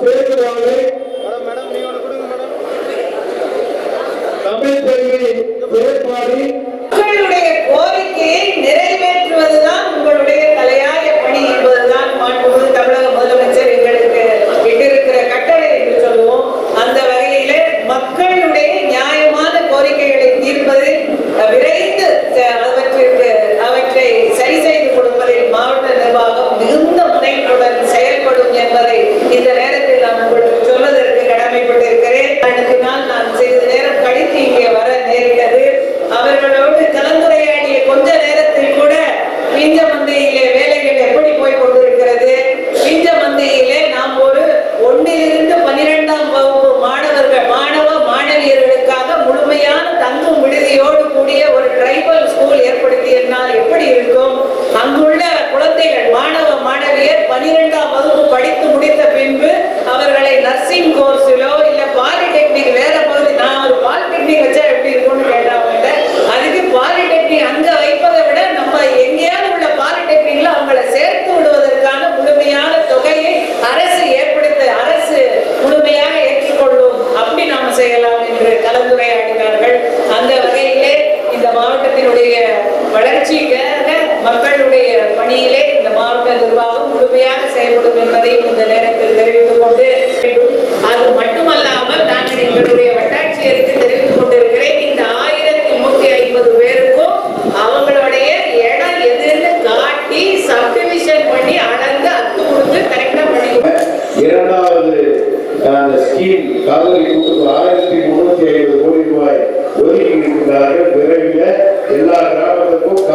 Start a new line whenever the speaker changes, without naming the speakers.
சேர்க்கிறார்கள் தமிழ் கல்வி செயற்பாடு
கலந்துரையாடினார்கள் அந்த வகையிலே இந்த மாவட்டத்தினுடைய வளர்ச்சிக்காக மக்களுடைய பணியிலே
தான் அந்த ஸ்கீம் காவிரி கூட்டுக்கு ஆயிரத்தி முன்னூத்தி ஐம்பது கோடி ரூபாய் ஒதுக்கி இருக்கிறார்கள் விரைவில் எல்லா கிராமத்துக்கும்